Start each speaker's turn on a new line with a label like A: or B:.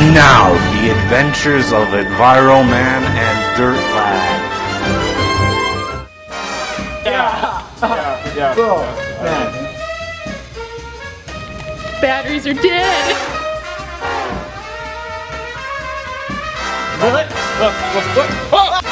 A: And now, the adventures of Enviroman and Dirt Lad.
B: Yeah, yeah. yeah.
C: Cool. Man.
D: Batteries are dead.
B: Really? What? What? What? Oh!